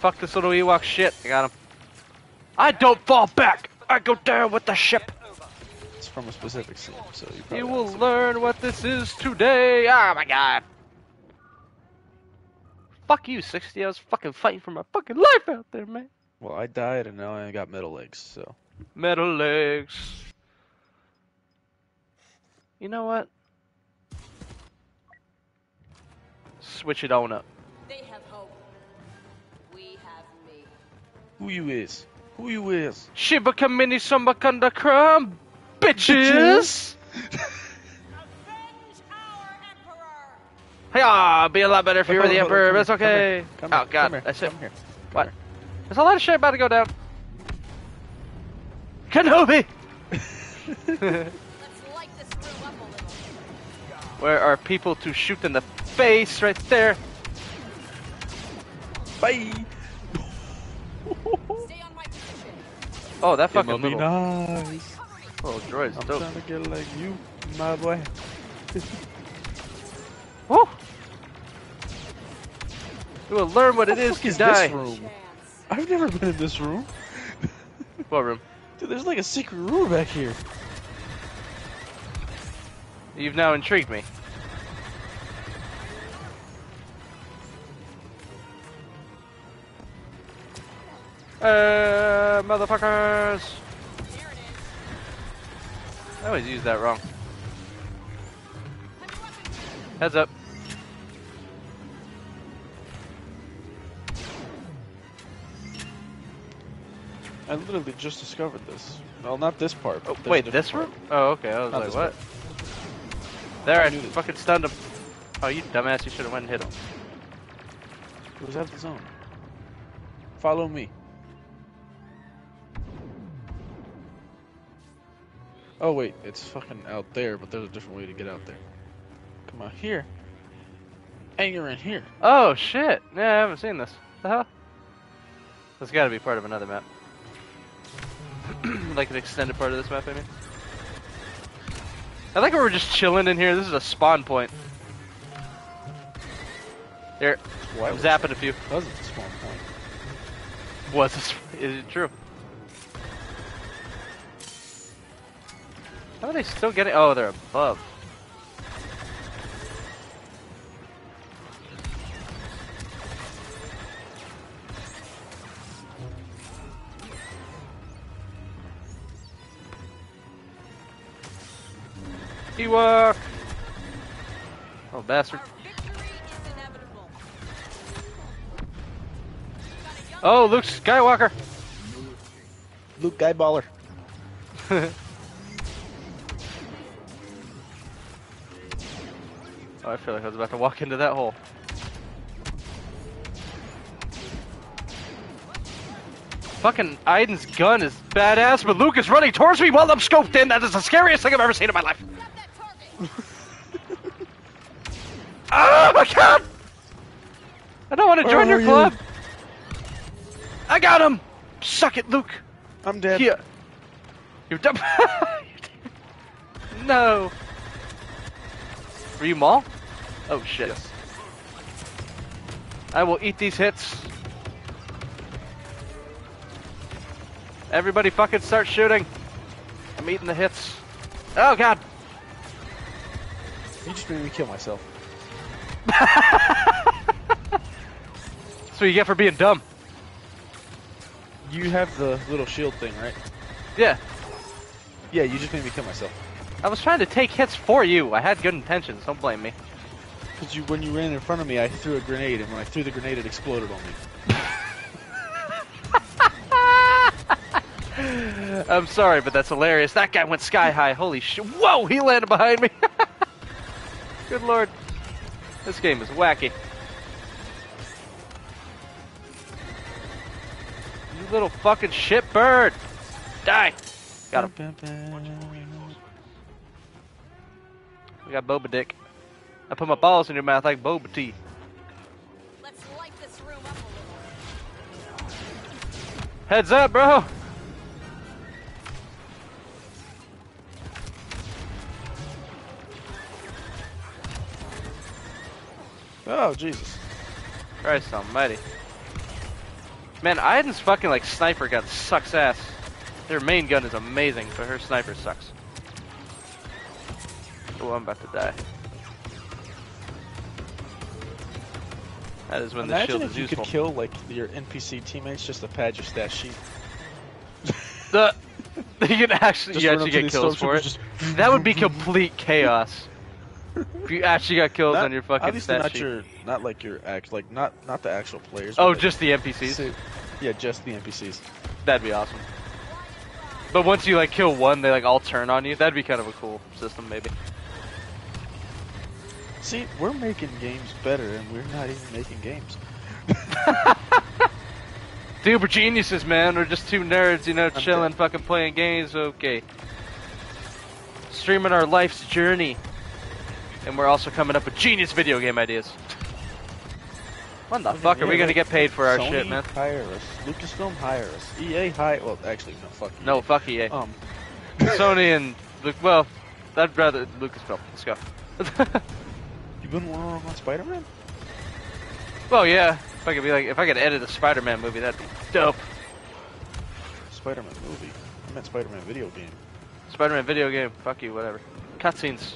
Fuck this little Ewok shit. I got him. I don't fall back. I go down with the ship. It's from a specific scene, so you You will learn what this is today. Oh my god. Fuck you, 60. I was fucking fighting for my fucking life out there, man. Well, I died and now I got metal legs, so. Metal legs. You know what? Switch it on up. Who you is? Who you is? Shiba Kamini Sumbakanda Crumb, bitches! Avenge our. Hey, ah, be a lot better if you were the on, hold on, Emperor, but it's here, come okay. here, come oh, God, come here, that's it. come here, come What? here. There's a lot of shit about to go down. Kenobi! Let's light this room up a little. Where are people to shoot in the face right there? Bye! Stay on my position. Oh, that fucking little, nice. little droid's I'm dope. trying to get like you, my boy. Woo! We will learn what What it is to is die. this room? I've never been in this room. What room? Dude, there's like a secret room back here. You've now intrigued me. Uh, motherfuckers! Here it is. I always use that wrong. Heads up. I literally just discovered this. Well, not this part. Oh, but there's wait, this part. room? Oh, okay. I was Not like, this what? There, I, I knew this. fucking stunned him. Oh, you dumbass! You should have went and hit him. It was at the zone. Follow me. Oh wait, it's fucking out there, but there's a different way to get out there. Come out here. And you're in here. Oh shit! Yeah, I haven't seen this. The hell? That's got to be part of another map. like an extended part of this map, I mean. I think we're just chilling in here. This is a spawn point. Here, Why I'm zapping a few. It's a spawn point. Was this? Is it true? Are they still getting? Oh, they're above. Ewok! Oh, bastard. Our victory is inevitable. Oh, Luke Skywalker! Luke Guyballer. I feel like I was about to walk into that hole. Fucking Iden's gun is badass, but Luke is running towards me while I'm scoped in. That is the scariest thing I've ever seen in my life. Got that target. Oh my god! I don't want to join your are you? club. I got him. Suck it, Luke. I'm dead. Here. You're dumb. no. Were you Maul? Oh shit. Yes. I will eat these hits. Everybody fucking start shooting. I'm eating the hits. Oh god. You just made me kill myself. That's what you get for being dumb. You have the little shield thing, right? Yeah. Yeah, you just made me kill myself. I was trying to take hits for you. I had good intentions. Don't blame me. Because you, when you ran in front of me, I threw a grenade, and when I threw the grenade, it exploded on me. I'm sorry, but that's hilarious. That guy went sky high. Holy shit. Whoa, he landed behind me. Good lord. This game is wacky. You little fucking shit bird. Die. Got him. We got Boba Dick. I put my balls in your mouth like Boba tea. Let's light this room up a little. Heads up, bro. Oh, Jesus. Christ almighty. Man, Iden's fucking like sniper gun sucks ass. Their main gun is amazing, but her sniper sucks. Oh, I'm about to die. That is when the Imagine shield if is you useful. could kill like your NPC teammates just to pad your stat sheet. The you can actually Just you run actually to get these kills for it. stormtroopers, That would be complete chaos. If you actually got kills Not- on your fucking obviously stat not sheet. your, not like your act, like not not the actual players. Oh, but, like, just the NPCs. say- yeah, just the NPCs. That'd be awesome. But once you like kill one, they like all turn on you. That'd be kind of a cool system, maybe. See, we're making games better, and we're not even making games. Dude, we're geniuses, man. We're just two nerds, you know, chilling, fucking playing games. Okay. Streaming our life's journey. And we're also coming up with genius video game ideas. When the fuck are we gonna like, get paid for our Sony shit, man? Hire us. Lucasfilm hire us. EA hire. Well, actually, no. Fuck. No, fuck EA. Um, Sony and Well, I'd rather Lucasfilm. Let's go. been wrong on Spider-Man? well, yeah. If I could be like, if I could edit a Spider-Man movie, that'd be dope. Spider-Man movie. I meant Spider-Man video game. Spider-Man video game. Fuck you, whatever. Cutscenes.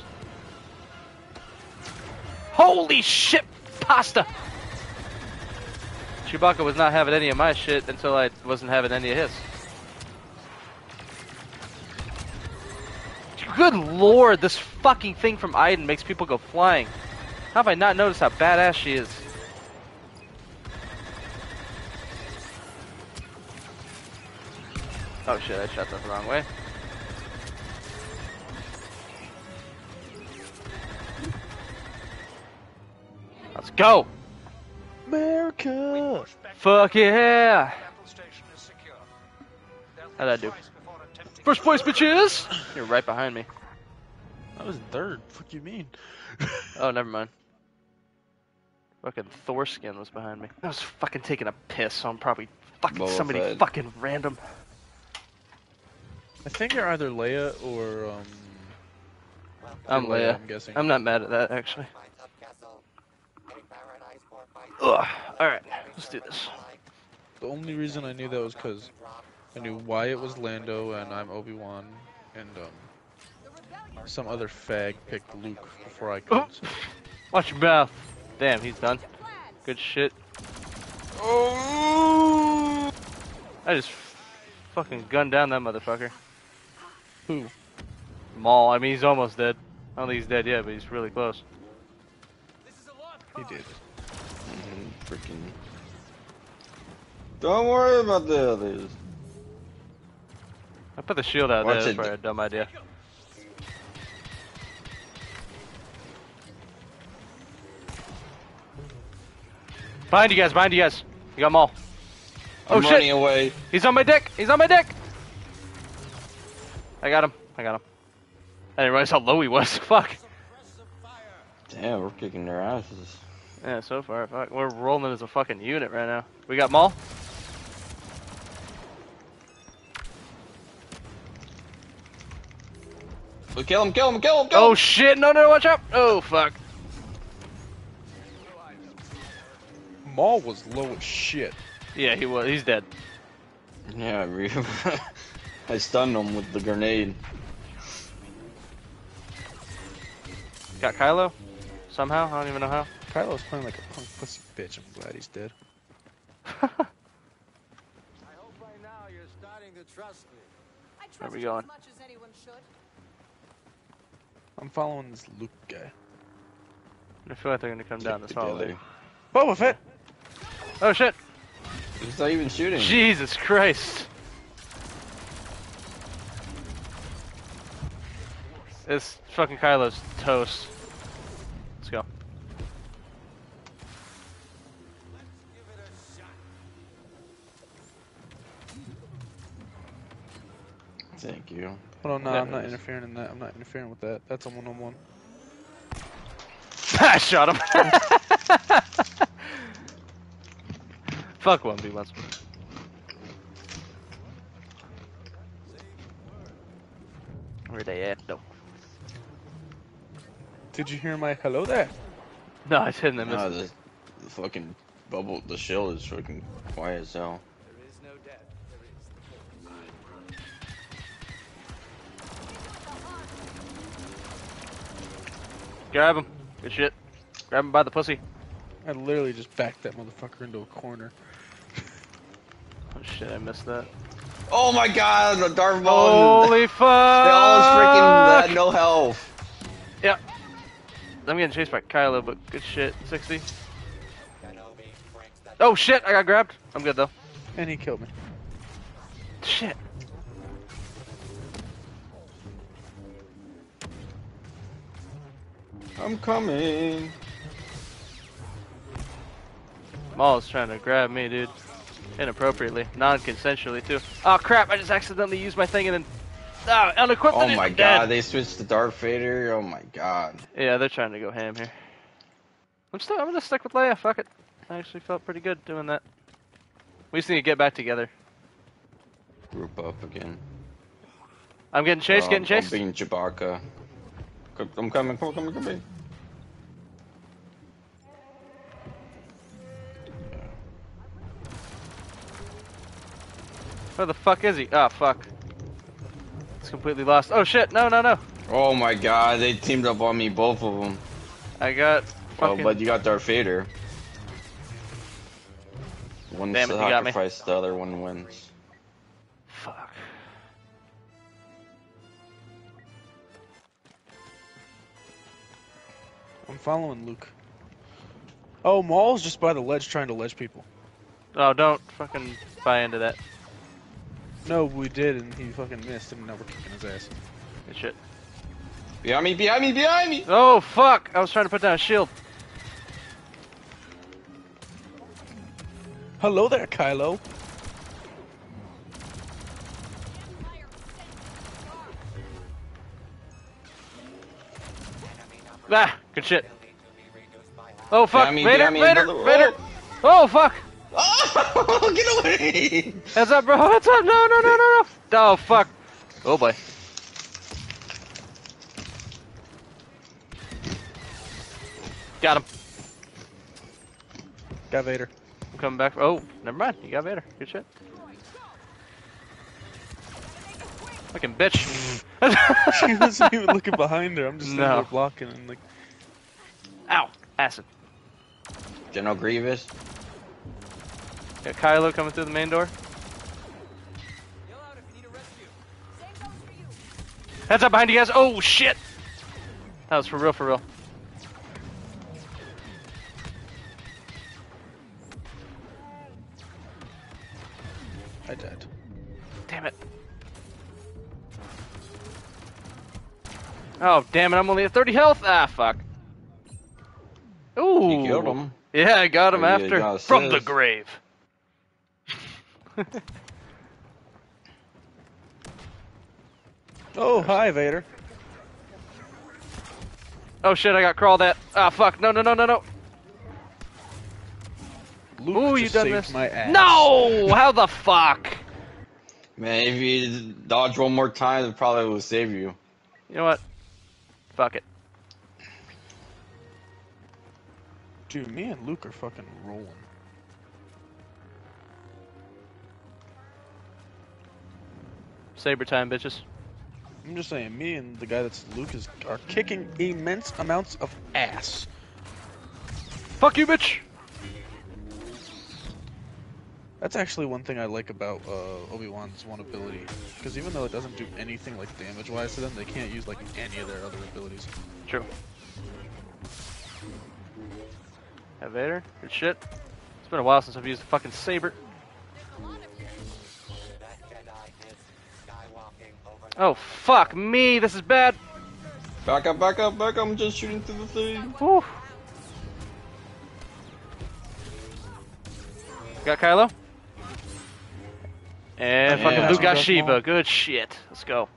Holy shit, pasta! Chewbacca was not having any of my shit until I wasn't having any of his. Good lord, this fucking thing from Iden makes people go flying. How have I not noticed how badass she is? Oh shit, I shot that the wrong way. Let's go! America. Fuck yeah! How'd I do? First place, bitches! You're right behind me. I was third. Fuck you mean? Oh, never mind. Fucking Thorskin was behind me. I was fucking taking a piss, so I'm probably fucking Boba somebody Fett. fucking random. I think you're either Leia or um. I'm you're Leia. I'm guessing. I'm not mad at that, actually. Ugh. Alright, let's do this. The only reason I knew that was because I knew why it was Lando and I'm Obi Wan, and um, some other fag picked Luke before I could. Oh. Watch your mouth. Damn, he's done. Good shit. Oh! I just fucking gunned down that motherfucker. Who? Maul, I mean, he's almost dead. I don't think he's dead yet, but he's really close. He did. Mhm, Freaking. Don't worry about the others. I put the shield out Watch there. That's probably a dumb idea. Behind you guys, behind you guys. You got Maul. Oh I'm shit! running away. He's on my dick! He's on my dick! I got him. I got him. I didn't realize how low he was. Fuck. Damn, we're kicking their asses. Yeah, so far, fuck. We're rolling as a fucking unit right now. We got Maul. We kill him, kill him, kill him, kill oh, him! Oh shit! No, no, watch out! Oh fuck. Maul was low as shit. Yeah, he was. He's dead. Yeah, I re- I stunned him with the grenade. Got Kylo? Somehow? I don't even know how. Kylo's playing like a punk pussy bitch. I'm glad he's dead. I hope by now you're starting to trust me. I Where trust we you going? as much as anyone should. I'm following this Luke guy. I feel like they're gonna come down this hallway. Boba Fett. Oh shit! He's not even shooting. Jesus Christ! This fucking Kylo's toast. Let's go. Thank you. Hold on, no, Yeah, I'm not it is. interfering in that. I'm not interfering with that. That's a one-on-one. I shot him. Fuck 1v1s. Where they at No. Did you hear my hello there? No, I didn't. I missed no, the, the, fucking bubble, the shell is fucking quiet as hell. No Grab him. Good shit. Grab him by the pussy. I literally just backed that motherfucker into a corner. Oh shit, I missed that. Oh my god, the Darth Maul. Holy fuck! They all freaking had no health. Yep. I'm getting chased by Kylo, but good shit. 60. Oh shit, I got grabbed. I'm good though. And he killed me. Shit. I'm coming. Maul's trying to grab me, dude. Inappropriately. Non-consensually, too. Oh crap, I just accidentally used my thing and then... Ah, unequipped Oh my god, dead. they switched to Darth Vader. Oh my god. Yeah, they're trying to go ham here. I'm still, I'm gonna stick with Leia, fuck it. I actually felt pretty good doing that. We just need to get back together. Group up again. I'm getting chased, Um, getting chased. I'm being Chewbacca. I'm coming, come on, come on, come on. Where the fuck is he? Oh, fuck. It's completely lost. Oh shit, no, no, no. Oh my god, they teamed up on me, both of them. I got Oh, but you got Darth Vader. One Damn it, you got me. sacrifice, the other one wins. Fuck. I'm following Luke. Oh, Maul's just by the ledge trying to ledge people. Oh, don't fucking buy into that. No, we did, and he fucking missed, and now we're kicking his ass. Good shit. Behind me, behind me, behind me! Oh, fuck! I was trying to put down a shield. Hello there, Kylo. Ah, good shit. Oh, fuck! Behind me, Vader, behind me, Vader, another- Vader! Oh, fuck! Oh, get away! Heads up, bro! Heads up! No, no, no, no, no! Oh, fuck! Oh, boy. Got him. Got Vader. I'm coming back. Oh, never mind. You got Vader. Good shit. Fucking bitch. she wasn't even looking behind her. I'm just sitting No. there blocking and like, Ow! Acid. General Grievous. Got Kylo coming through the main door. Heads up behind you guys. Oh, shit! That was for real, for real. I died. Damn it. Oh, damn it, I'm only at 30 health. Ah, fuck. Ooh. You killed him. Yeah, I got him after. got From the grave. Oh, hi, Vader. Oh shit, I got crawled at. Ah, fuck. No, no, no, no, no. Luke Ooh, you just done saved this. my ass. No! How the fuck? Man, if you dodge one more time, it probably will save you. You know what? Fuck it. Dude, me and Luke are fucking rolling. Saber time, bitches. I'm just saying, me and the guy that's Luke is are kicking immense amounts of ass. Fuck you, bitch! That's actually one thing I like about uh, Obi Wan's one ability, because even though it doesn't do anything like damage-wise to them, they can't use like any of their other abilities. True. Have Vader? Good shit. It's been a while since I've used a fucking saber. Oh, fuck me! This is bad! Back up, back up, back up. I'm just shooting through the thing. Whew. Got Kylo? And Yeah. fucking Luke got Got Shiva. Good shit. Let's go.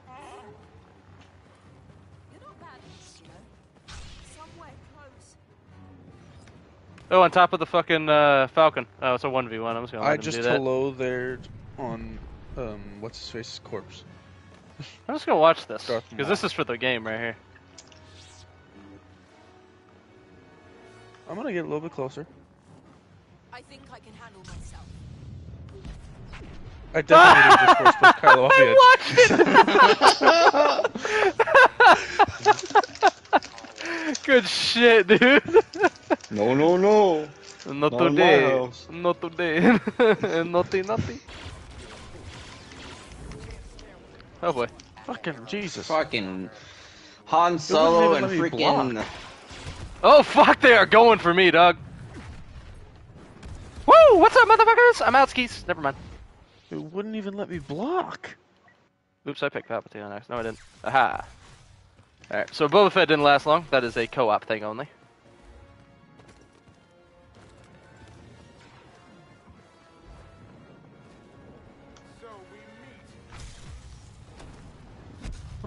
You're not bad at this, you know. Somewhere close. Oh, on top of the fucking uh, Falcon. Oh, it's a 1v1. I'm just gonna let I him just do that. hello there on um what's his face's corpse. I'm just gonna watch this. Because this is for the game right here. I'm gonna get a little bit closer. I think I can handle myself. I definitely didn't just force push off. I watched it! Good shit, dude. No, no, no. Not Not today. Not today. naughty, naughty. Oh boy. Fucking Jesus. Fucking Han Solo and freaking. Oh fuck, they are going for me, dog. Woo! What's up, motherfuckers? I'm out skis. Never mind. It wouldn't even let me block. Oops, I picked Palpatine next. No, I didn't. Aha. Alright, so Boba Fett didn't last long. That is a co-op thing only.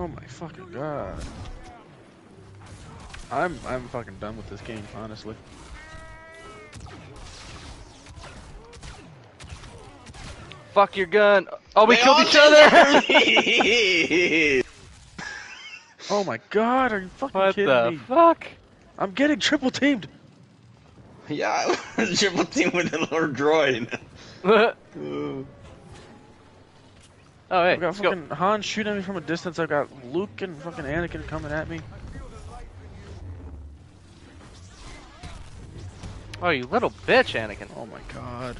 Oh my fucking god. I'm I'm fucking done with this game, honestly. Fuck your gun. Oh, we They killed each other! Oh my god, are you fucking what kidding the me? fuck? I'm getting triple teamed. yeah, I was triple teamed with a little droid. oh, hey, I've got let's go. fucking Han shooting at me from a distance. I've got Luke and fucking Anakin coming at me. Oh, you little bitch, Anakin. Oh my god.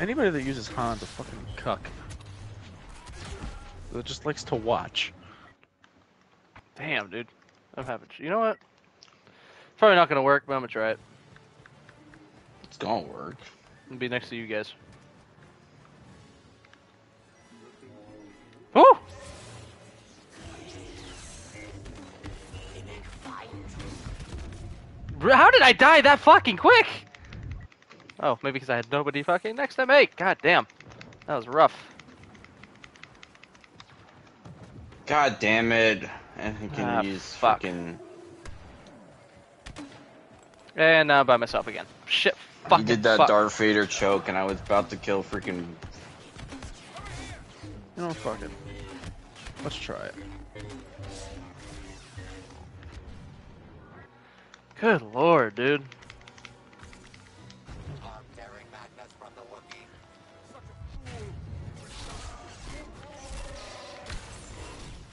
Anybody that uses Han's a fucking cuck. That just likes to watch. Damn, dude. I'm having. You know what? Probably not gonna work, but I'm gonna try it. It's gonna work. and be next to you guys. How did I die that fucking quick? Oh, maybe because I had nobody fucking next to me. God damn. That was rough. God damn it. And he can Ah, use fuck. fucking. And now I'm by myself again. Shit. He Fucking did that fuck. Darth Vader choke, and I was about to kill freaking. You know, fuck it. Let's try it. Good lord, dude.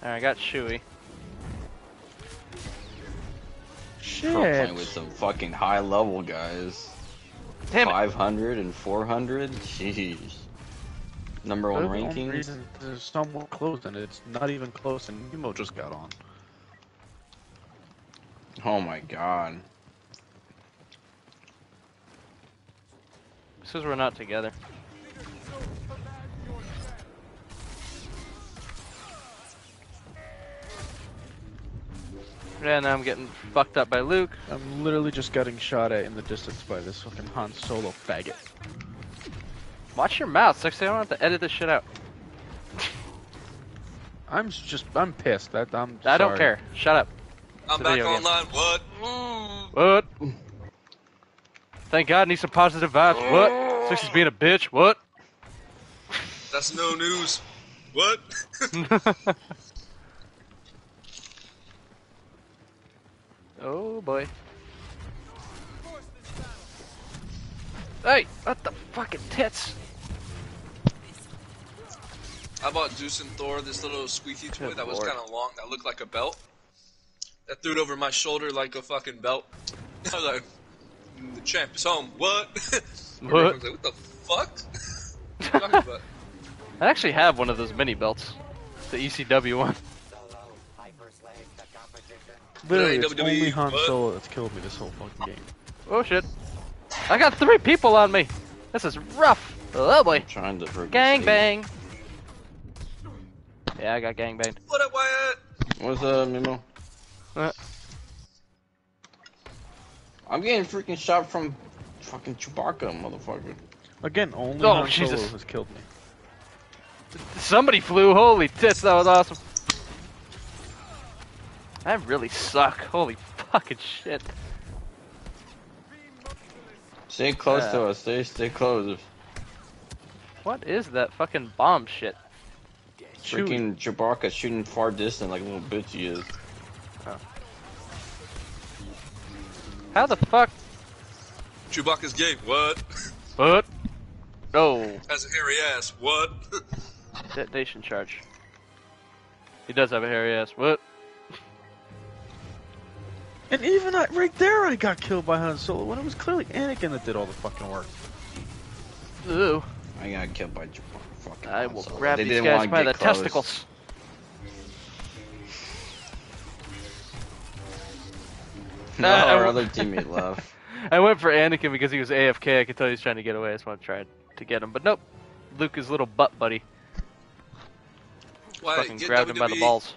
Alright, I got Chewie. Shit. Playing with some fucking high level guys. Damn it. 500 and 400? Jeez. Number one The rankings? reason There's somewhat close, and it's not even close, and Nemo just got on. Oh my god. Because we're not together. Yeah, now I'm getting fucked up by Luke. I'm literally just getting shot at in the distance by this fucking Han Solo faggot. Watch your mouth, sexy. I don't have to edit this shit out. I'm just, I'm pissed. That I'm. I don't care. Shut up. I'm back video game. online. What? What? Thank God, I need some positive vibes. What? Sexy's being a bitch. What? That's no news. What? oh boy. Hey, what the fucking tits? I bought Zeus and Thor this little squeaky toy Good that was kind of long, that looked like a belt. I threw it over my shoulder like a fucking belt. I was like, "Mm, the champ is home. What? What? Everyone's like, what the fuck? what are you talking about? I actually have one of those mini belts. The ECW one. Literally, it's WWE, only Han what? Solo that's killed me this whole fucking game. Oh shit. I got three people on me. This is rough. Oh boy. Trying to freaking Gang bang. Yeah, I got gang banged. What up, Wyatt? What's up, Mimo? I'm getting freaking shot from fucking Chewbacca, motherfucker. Again, only Oh, Han Jesus. Solo has killed me. Somebody flew. Holy tits, that was awesome. I really suck. Holy fucking shit. Stay close to Uh. us. Stay, stay close. What is that fucking bomb shit? Chewie. Freaking Chewbacca shooting far distant like a little bitch he is. How the fuck? Chewbacca's gay. What? What? Oh, Has a hairy ass. What? detonation charge. He does have a hairy ass. What? And even I, right there, I got killed by Han Solo when it was clearly Anakin that did all the fucking work. Ooh, I got killed by J- fucking. I will grab They these guys by the close. testicles. No, our I- other teammate left. I went for Anakin because he was AFK. I could tell he was trying to get away. I just want to try to get him, but nope. Luke is little butt buddy. Why, Fucking get grabbed him by the balls.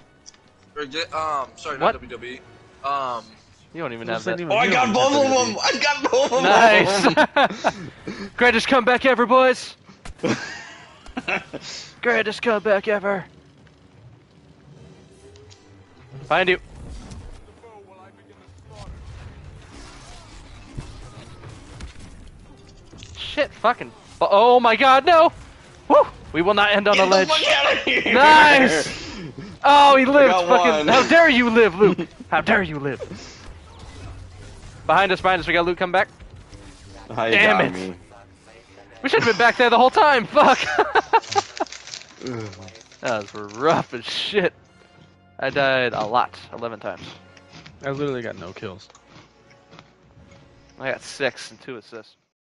Or get, um, sorry, What? not WWE. Um, You don't even have was that. even- Oh, I got don't both even of have them! to I got both of them! Nice. Greatest comeback ever, boys. Greatest comeback ever. Find you. Shit, fucking. Uh, oh my god, no! Woo! We will not end on a Get the ledge. fuck out of here! Nice! Oh, he lived. Fucking. one. How dare you live, Luke? How dare you live? Behind us, behind us. We got Luke come back. Ah, I Damn got it. Me. We should have been back there the whole time. Fuck. that was rough as shit. I died a lot, eleven times. I literally got no kills. I got six and two assists.